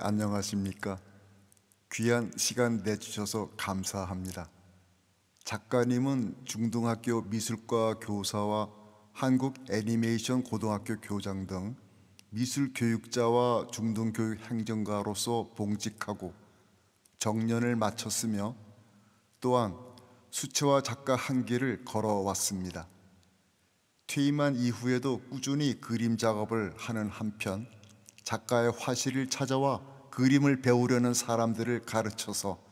안녕하십니까? 귀한 시간 내주셔서 감사합니다. 작가님은 중등학교 미술과 교사와 한국 애니메이션 고등학교 교장 등 미술 교육자와 중등교육 행정가로서 봉직하고 정년을 마쳤으며 또한 수채화 작가 한 길을 걸어왔습니다. 퇴임한 이후에도 꾸준히 그림 작업을 하는 한편 작가의 화실을 찾아와 그림을 배우려는 사람들을 가르쳐서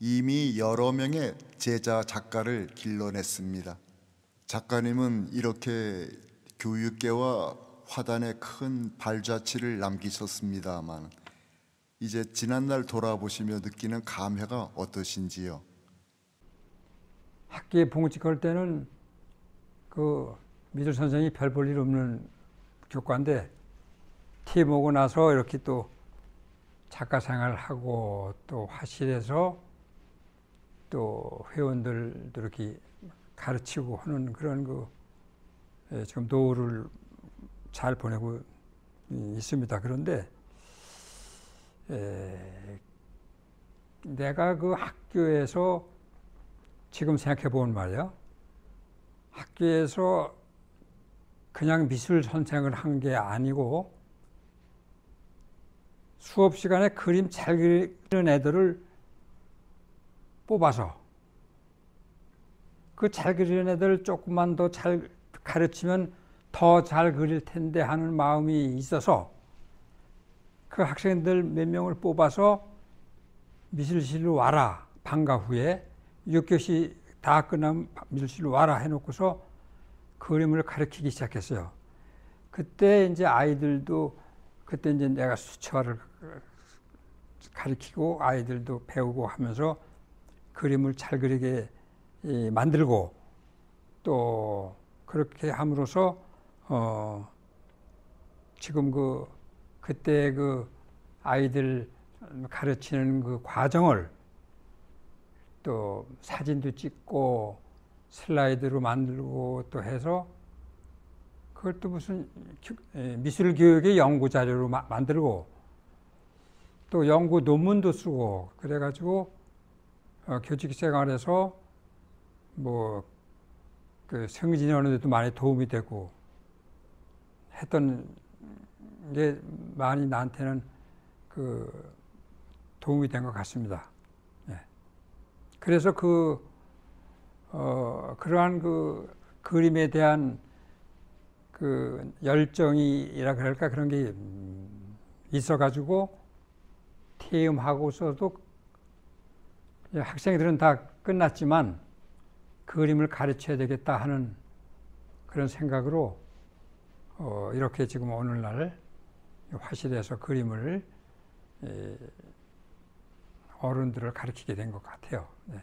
이미 여러 명의 제자 작가를 길러냈습니다. 작가님은 이렇게 교육계와 화단에 큰 발자취를 남기셨습니다만 이제 지난날 돌아보시며 느끼는 감회가 어떠신지요? 학기에 봉직할 때는 그 미술 선생이 별 볼 일 없는 교과인데 팀 오고 나서 이렇게 또 작가 생활하고 또 화실에서 또 회원들도 이렇게 가르치고 하는 그런 그 예, 지금 노후를 잘 보내고 있습니다. 그런데 에, 내가 그 학교에서 지금 생각해 보면 말이야. 학교에서 그냥 미술 선생을 한 게 아니고 수업 시간에 그림 잘 그리는 애들을 뽑아서 그 잘 그리는 애들 조금만 더 잘 가르치면 더 잘 그릴 텐데 하는 마음이 있어서 그 학생들 몇 명을 뽑아서 미술실로 와라. 방과 후에 6교시 다 끝나면 미술실로 와라 해놓고서 그림을 가르치기 시작했어요. 그때 이제 아이들도 그때 이제 내가 수채화를 가르치고 아이들도 배우고 하면서 그림을 잘 그리게 만들고 또 그렇게 함으로써 어 지금 그 그때 그 아이들 가르치는 그 과정을 또 사진도 찍고 슬라이드로 만들고 또 해서 그걸 또 무슨 미술 교육의 연구 자료로 마, 만들고 또 연구 논문도 쓰고 그래가지고 어, 교직 생활에서 뭐그 승진이 어느 데도 많이 도움이 되고 했던 게 많이 나한테는 그 도움이 된 것 같습니다. 예. 그래서 그 어, 그러한 그 그림에 대한 그 열정이라 그럴까 그런 게 있어가지고 퇴임하고서도 학생들은 다 끝났지만 그림을 가르쳐야 되겠다 하는 그런 생각으로 어, 이렇게 지금 오늘날 화실에서 그림을 에, 어른들을 가르치게 된 것 같아요. 네.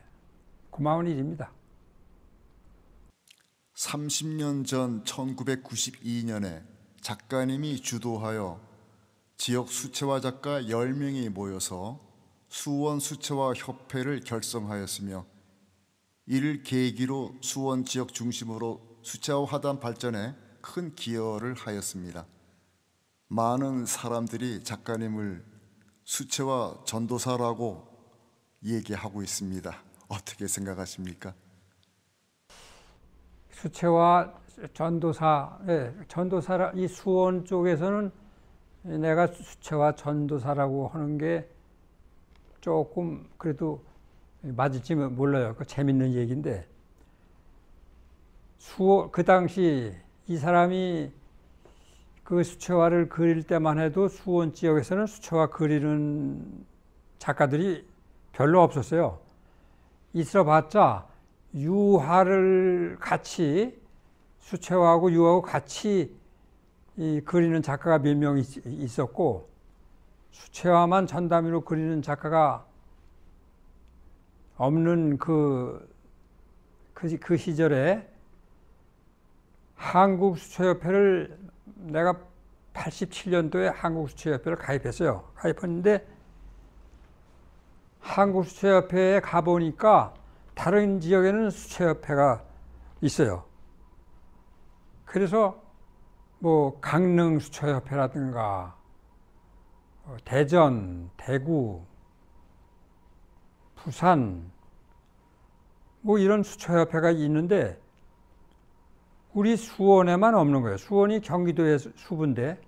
고마운 일입니다. 30년 전 1992년에 작가님이 주도하여 지역 수채화 작가 10명이 모여서 수원 수채화 협회를 결성하였으며 이를 계기로 수원 지역 중심으로 수채화 화단 발전에 큰 기여를 하였습니다. 많은 사람들이 작가님을 수채화 전도사라고 얘기하고 있습니다. 어떻게 생각하십니까? 수채화 전도사, 예, 전도사라 이 수원 쪽에서는 내가 수채화 전도사라고 하는 게 조금 그래도 맞을지 몰라요. 그 재밌는 얘기인데 수호 그 당시 이 사람이 그 수채화를 그릴 때만 해도 수원 지역에서는 수채화 그리는 작가들이 별로 없었어요. 있어봤자 유화를 같이 수채화하고 유화하고 같이 이 그리는 작가가 몇 명 있었고 수채화만 전담으로 그리는 작가가 없는 그, 그, 그 시절에 한국수채협회를 내가 87년도에 한국수채협회를 가입했어요. 가입했는데 한국수채협회에 가보니까 다른 지역에는 수채협회가 있어요. 그래서 뭐 강릉 수채협회라든가 어, 대전, 대구, 부산 뭐 이런 수처협회가 있는데 우리 수원에만 없는 거예요. 수원이 경기도의 수부인데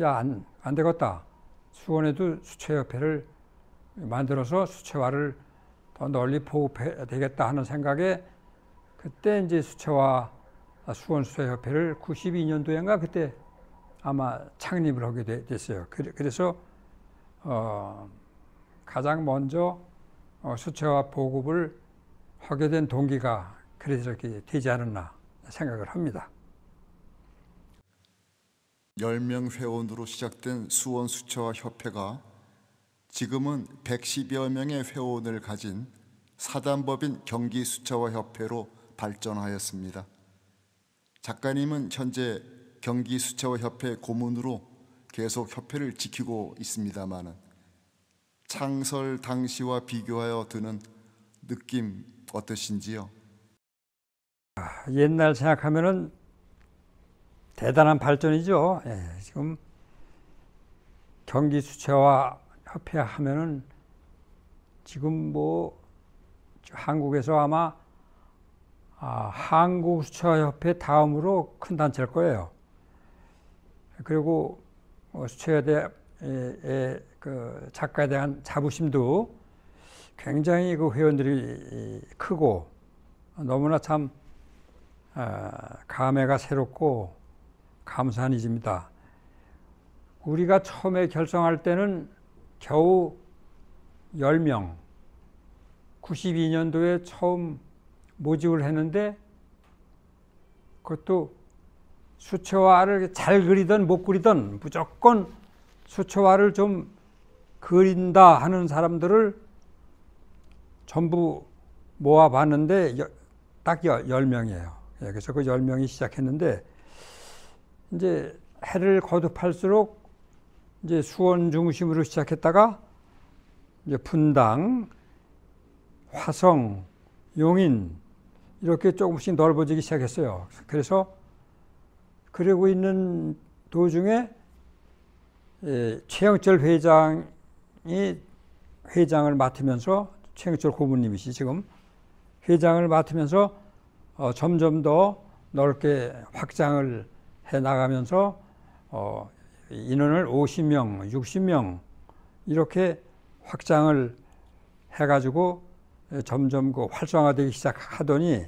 야 안 안 되겠다. 수원에도 수처협회를 만들어서 수채화를 더 널리 보급해야 되겠다 하는 생각에 그때 이제 수채화 수원 수채협회를 92년도인가 그때 아마 창립을 하게 됐어요. 그래서 어 가장 먼저 어 수채화 보급을 하게 된 동기가 그래서 이렇게 되지 않았나 생각을 합니다. 10명 회원으로 시작된 수원 수채화 협회가 지금은 110여 명의 회원을 가진 사단법인 경기 수채화 협회로 발전하였습니다. 작가님은 현재 경기 수채화 협회 고문으로 계속 협회를 지키고 있습니다마는 창설 당시와 비교하여 드는 느낌 어떠신지요? 옛날 생각하면은 대단한 발전이죠. 예, 지금 경기 수채화 협회 하면은 지금 뭐 한국에서 아마 아, 한국 수채화협회 다음으로 큰 단체일 거예요. 그리고 뭐 수채화대의 그 작가에 대한 자부심도 굉장히 그 회원들이 크고 너무나 참 아, 감회가 새롭고 감사한 일입니다. 우리가 처음에 결성할 때는 겨우 10명, 92년도에 처음 모집을 했는데 그것도 수채화를 잘 그리든 못 그리든 무조건 수채화를 좀 그린다 하는 사람들을 전부 모아봤는데 딱 10명이에요. 예, 그래서 그 10명이 시작했는데 이제 해를 거듭할수록 이제 수원 중심으로 시작했다가 이제 분당, 화성, 용인 이렇게 조금씩 넓어지기 시작했어요. 그래서 그러고 있는 도중에 예, 최영철 회장이 회장을 맡으면서 최영철 고문님이시 지금 회장을 맡으면서 어, 점점 더 넓게 확장을 해 나가면서 어, 인원을 50명, 60명 이렇게 확장을 해가지고 점점 그 활성화되기 시작하더니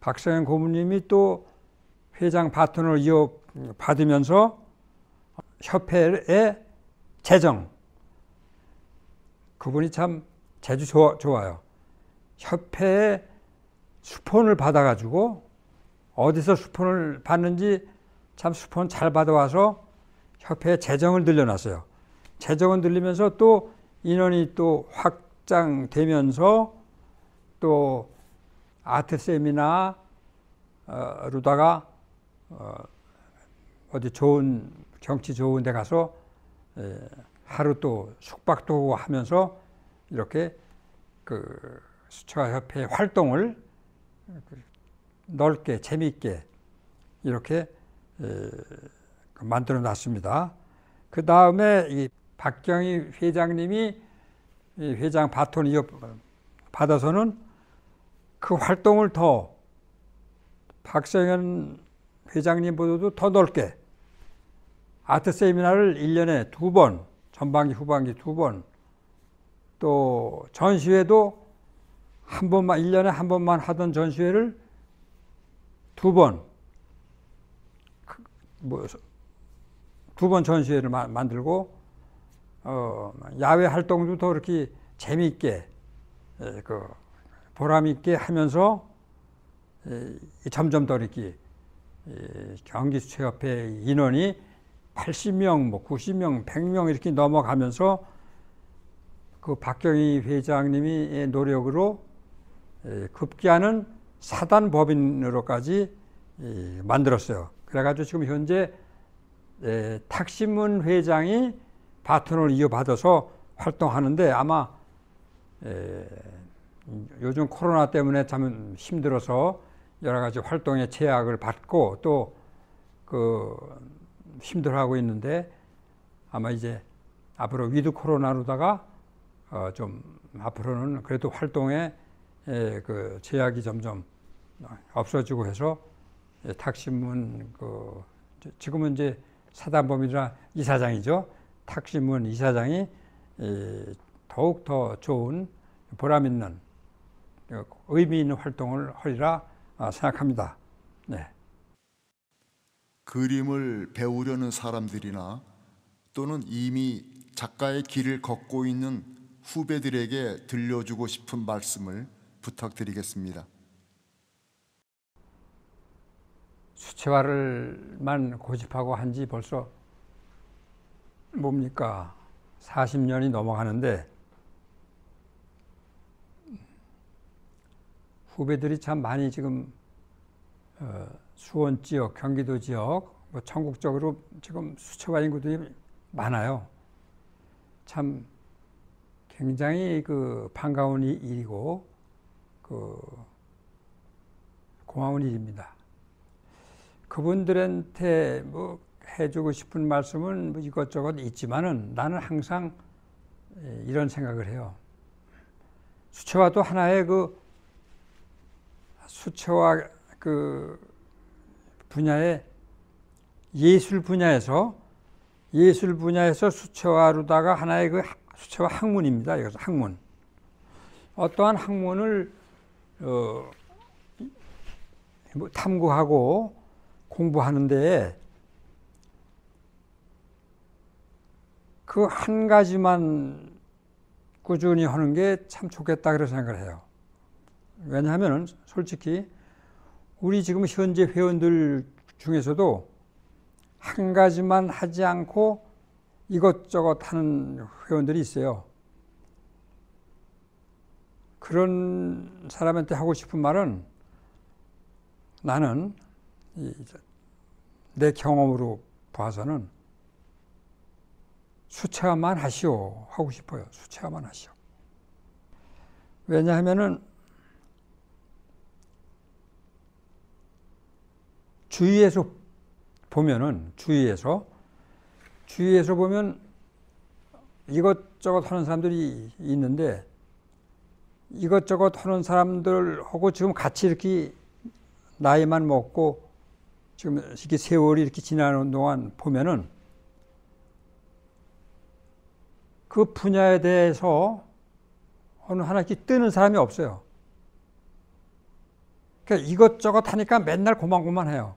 박성현 고문님이 또 회장 바톤을 이어받으면서 협회의 재정 그분이 참 제주 좋아, 좋아요. 협회의 수폰을 받아가지고 어디서 수폰을 받는지 참 수폰 잘 받아와서 협회에 재정을 늘려놨어요. 재정을 늘리면서 또 인원이 또 확 장되면서 또 아트 세미나로다가 어, 어디 좋은 경치 좋은 데 가서 하루 또 숙박도 하면서 이렇게 그 수채화 협회 활동을 넓게 재미있게 이렇게 만들어 놨습니다. 그 다음에 이 박경희 회장님이 회장 바톤 이어 받아서는 그 활동을 더 박성현 회장님보다도 더 넓게 아트 세미나를 1년에 두 번, 전반기, 후반기 두 번, 또 전시회도 한 번만, 1년에 한 번만 하던 전시회를 두 번, 뭐, 두 번 전시회를 마, 만들고, 어, 야외 활동도 더 이렇게 재미있게, 에, 그, 보람 있게 하면서, 에, 점점 더 이렇게, 경기수채협회 인원이 80명, 뭐 90명, 100명 이렇게 넘어가면서 그 박경희 회장님이 노력으로 급기야는 사단 법인으로까지 만들었어요. 그래가지고 지금 현재 탁신문 회장이 바톤을 이어받아서 활동하는데 아마 요즘 코로나 때문에 참 힘들어서 여러 가지 활동에 제약을 받고 또 그 힘들어하고 있는데 아마 이제 앞으로 위드 코로나로다가 어, 좀 앞으로는 그래도 활동에 예, 그 제약이 점점 없어지고 해서 예, 탁신문 그 지금은 이제 사단법인이라 이사장이죠. 탁신문 이사장이 예, 더욱 더 좋은 보람 있는 어, 의미 있는 활동을 하리라 아, 생각합니다. 네. 그림을 배우려는 사람들이나 또는 이미 작가의 길을 걷고 있는 후배들에게 들려주고 싶은 말씀을 부탁드리겠습니다. 수채화를만 고집하고 한 지 벌써 뭡니까 40년이 넘어가는데 후배들이 참 많이 지금 어, 수원 지역, 경기도 지역, 뭐 전국적으로 지금 수채화 인구들이 많아요. 참 굉장히 그 반가운 이- 일이고 그 고마운 일입니다. 그분들한테 뭐 해주고 싶은 말씀은 뭐 이것저것 있지만은 나는 항상 예, 이런 생각을 해요. 수채화도 하나의 그 수채화 그 분야의 예술 분야에서 예술 분야에서 수채화로다가 하나의 그 학- 수채화 학문입니다. 이것은 학문. 어떠한 학문을 어, 뭐 탐구하고 공부하는데 그 한 가지만 꾸준히 하는 게 참 좋겠다 그런 생각을 해요. 왜냐하면 솔직히 우리 지금 현재 회원들 중에서도 한 가지만 하지 않고 이것저것 하는 회원들이 있어요. 그런 사람한테 하고 싶은 말은 나는 내 경험으로 봐서는 수채화만 하시오 하고 싶어요. 수채화만 하시오. 왜냐하면은 주위에서 보면은 주위에서 주위에서 보면 이것저것 하는 사람들이 있는데 이것저것 하는 사람들하고 지금 같이 이렇게 나이만 먹고 지금 이렇게 세월이 이렇게 지나는 동안 보면은 그 분야에 대해서 어느 하나 이렇게 뜨는 사람이 없어요. 그러니까 이것저것 하니까 맨날 고만고만 해요.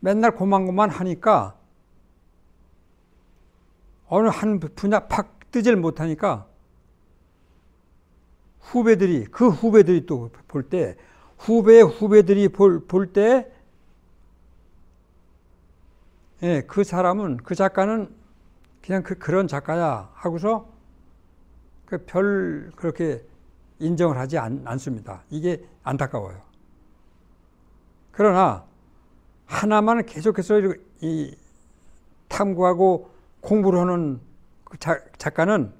맨날 고만고만 하니까 어느 한 분야 팍 뜨질 못하니까 후배들이 그 후배들이 또 볼 때 후배의 후배들이 볼 볼때 예, 그 사람은 그 작가는 그냥 그 그런 작가야 하고서 그 별 그렇게 인정을 하지 않, 않습니다. 이게 안타까워요. 그러나 하나만 계속해서 이 탐구하고 공부를 하는 그 자, 작가는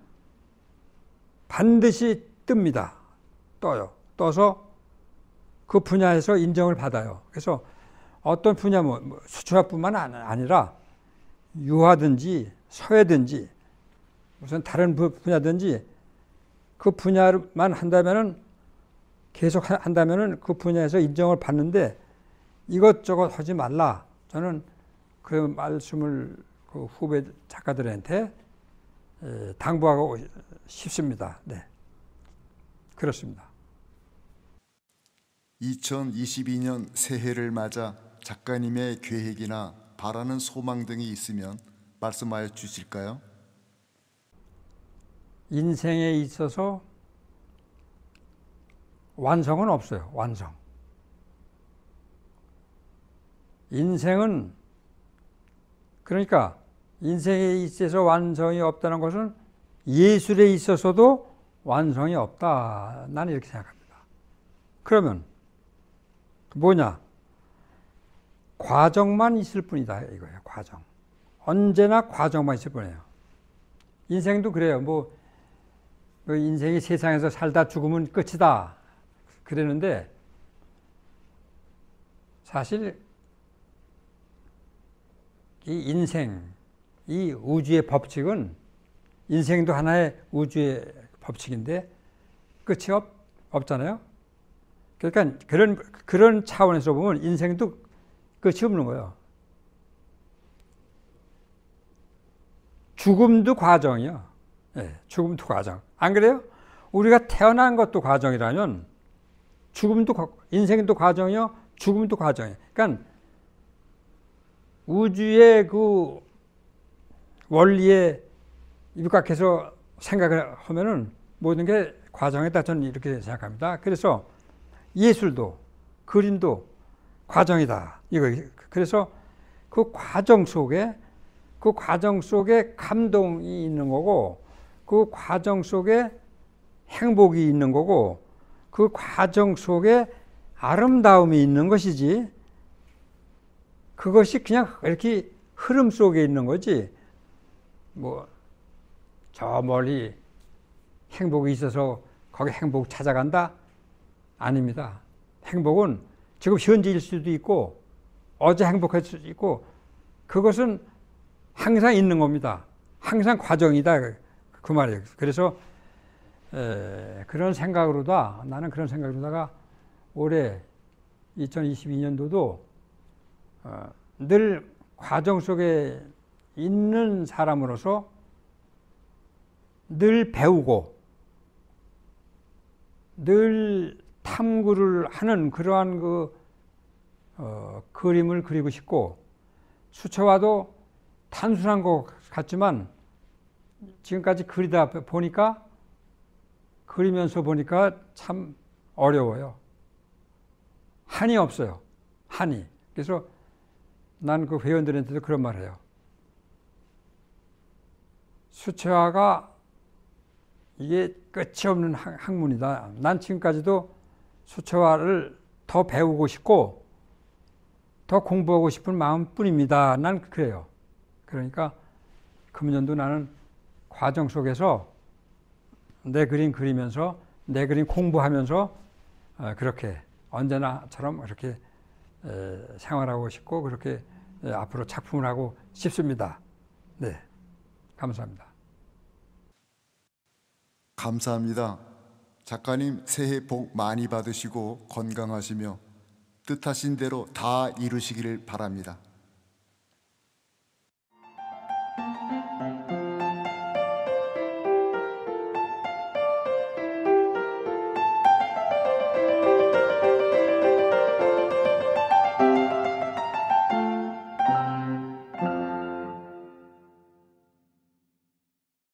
반드시 뜹니다. 떠요. 떠서 그 분야에서 인정을 받아요. 그래서 어떤 분야 뭐, 뭐 수출화뿐만 아니라 유화든지 서예든지 무슨 다른 분야든지 그 분야만 한다면은 계속 한다면은 그 분야에서 인정을 받는데 이것저것 하지 말라. 저는 그 말씀을 그 후배 작가들한테 당부하고 싶습니다. 네. 그렇습니다. 2022년 새해를 맞아 작가님의 계획이나 바라는 소망 등이 있으면 말씀하여 주실까요? 인생에 있어서 완성은 없어요. 완성. 인생은 그러니까 인생에 있어서 완성이 없다는 것은 예술에 있어서도 완성이 없다. 나는 이렇게 생각합니다. 그러면 뭐냐? 과정만 있을 뿐이다 이거예요. 과정. 언제나 과정만 있을 뿐이에요. 인생도 그래요. 뭐, 뭐 인생이 세상에서 살다 죽으면 끝이다. 그러는데 사실 이 인생 이 우주의 법칙은 인생도 하나의 우주의 법칙인데 끝이 없, 없잖아요. 그러니까 그런 그런 차원에서 보면 인생도 끝이 없는 거예요. 죽음도 과정이요. 예, 죽음도 과정. 안 그래요? 우리가 태어난 것도 과정이라면 죽음도 과- 인생도 과정이요, 죽음도 과정이에요. 그러니까 우주의 그 원리에 입각해서 생각을 하면은 모든 게 과정이다 저는 이렇게 생각합니다. 그래서 예술도 그림도 과정이다. 이거 그래서 그 과정 속에 그 과정 속에 감동이 있는 거고 그 과정 속에 행복이 있는 거고 그 과정 속에 아름다움이 있는 것이지 그것이 그냥 이렇게 흐름 속에 있는 거지. 뭐 저 멀리 행복이 있어서 거기 행복 찾아간다? 아닙니다. 행복은 지금 현재일 수도 있고 어제 행복할 수도 있고 그것은 항상 있는 겁니다. 항상 과정이다. 그 말이에요. 그래서 에, 그런 생각으로다 나는 그런 생각으로다가 올해 2022년도도 어, 늘 과정 속에 있는 사람으로서 늘 배우고 늘 탐구를 하는 그러한 그 어, 그림을 그리고 싶고 수채화도 단순한 것 같지만 지금까지 그리다 보니까 그리면서 보니까 참 어려워요. 한이 없어요. 한이. 그래서 난 그 회원들한테도 그런 말 해요. 수채화가 이게 끝이 없는 학- 학문이다. 난 지금까지도 수채화를 더 배우고 싶고 더 공부하고 싶은 마음뿐입니다. 난 그래요. 그러니까 금년도 나는 과정 속에서 내 그림 그리면서 내 그림 공부하면서 어, 그렇게 언제나처럼 그렇게 에, 생활하고 싶고 그렇게 에, 앞으로 작품을 하고 싶습니다. 네, 감사합니다. 감사합니다. 작가님 새해 복 많이 받으시고 건강하시며 뜻하신 대로 다 이루시기를 바랍니다.